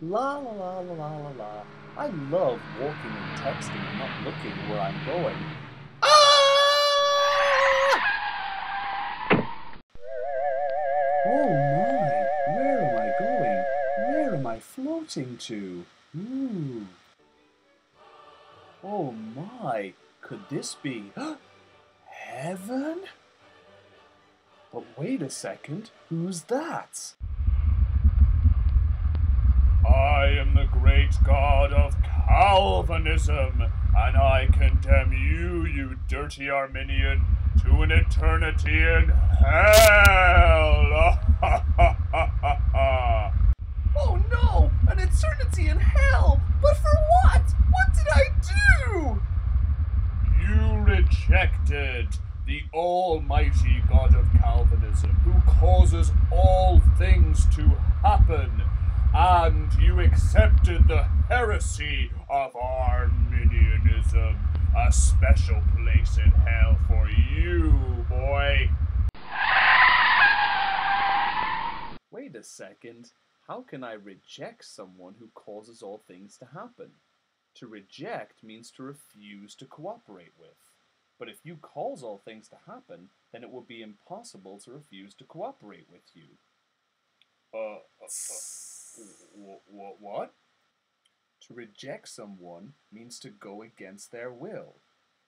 La la la la la la la. I love walking and texting and not looking where I'm going. Ah! Oh my, where am I going? Where am I floating to? Ooh. Oh my, could this be heaven? But wait a second, who's that? I am the great god of Calvinism, and I condemn you, you dirty Arminian, to an eternity in hell. oh no, an eternity in hell! But for what? What did I do? You rejected the almighty God of Calvinism, who causes all things to happen and you accepted the heresy of Arminianism, a special place in hell for you, boy. Wait a second. How can I reject someone who causes all things to happen? To reject means to refuse to cooperate with. But if you cause all things to happen, then it will be impossible to refuse to cooperate with you. Uh, uh, uh what? To reject someone means to go against their will.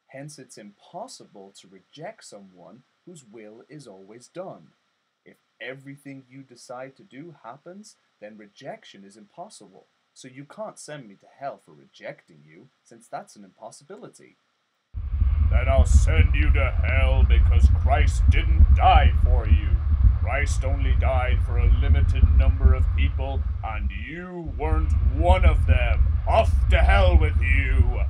Hence, it's impossible to reject someone whose will is always done. If everything you decide to do happens, then rejection is impossible. So you can't send me to hell for rejecting you, since that's an impossibility. Then I'll send you to hell because Christ didn't die for you. Christ only died for a limited number of people, and you weren't one of them. Off to hell with you!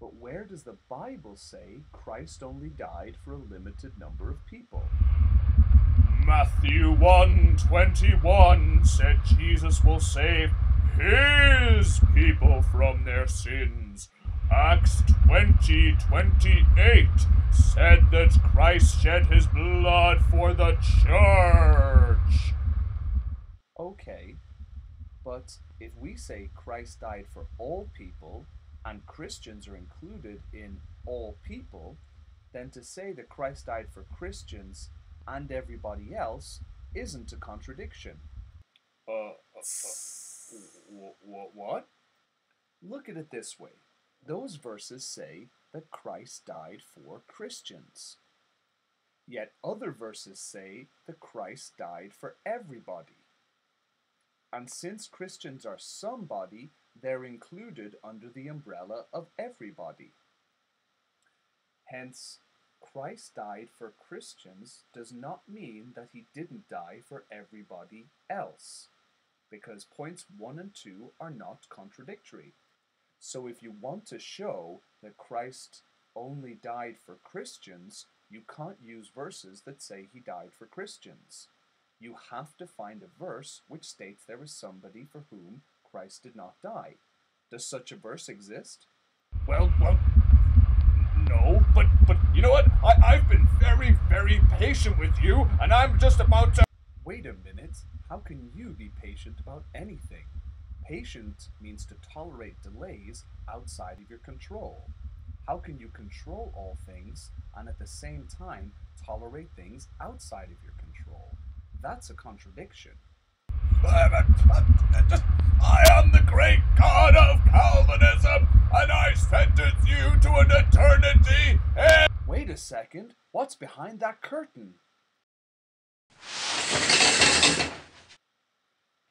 But where does the Bible say Christ only died for a limited number of people? Matthew 1:21 said Jesus will save his people from their sins. Acts 20 28 said that Christ shed his blood for the church. Okay, but if we say Christ died for all people, and Christians are included in all people, then to say that Christ died for Christians and everybody else isn't a contradiction. Uh, uh, uh what? Look at it this way. Those verses say that Christ died for Christians. Yet other verses say that Christ died for everybody. And since Christians are somebody, they're included under the umbrella of everybody. Hence, Christ died for Christians does not mean that he didn't die for everybody else, because points 1 and 2 are not contradictory. So if you want to show that Christ only died for Christians, you can't use verses that say he died for Christians. You have to find a verse which states there is somebody for whom Christ did not die. Does such a verse exist? Well, well, no, but but you know what? I, I've been very, very patient with you, and I'm just about to. Wait a minute. How can you be patient about anything? Patient means to tolerate delays outside of your control. How can you control all things and at the same time tolerate things outside of your control? That's a contradiction. I am the great God of Calvinism, and I sentence you to an eternity. Wait a second. What's behind that curtain?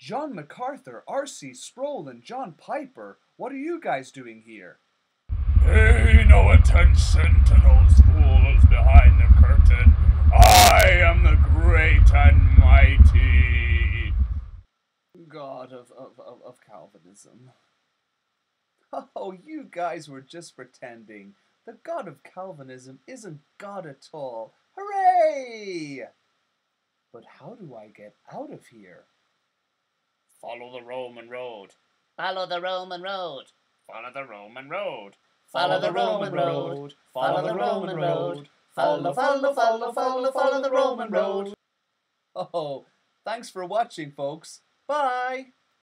John MacArthur, R.C. Sproul, and John Piper, what are you guys doing here? Pay no attention to those fools behind the curtain. I am the great and mighty God of, of, of, of Calvinism. Oh, you guys were just pretending. The God of Calvinism isn't God at all. Hooray! But how do I get out of here? Follow the Roman road. Follow the Roman road. Follow the Roman road. Follow the Roman road. Follow the Roman road. Follow, follow, follow, follow, follow the Roman road. Oh, thanks for watching, folks. Bye.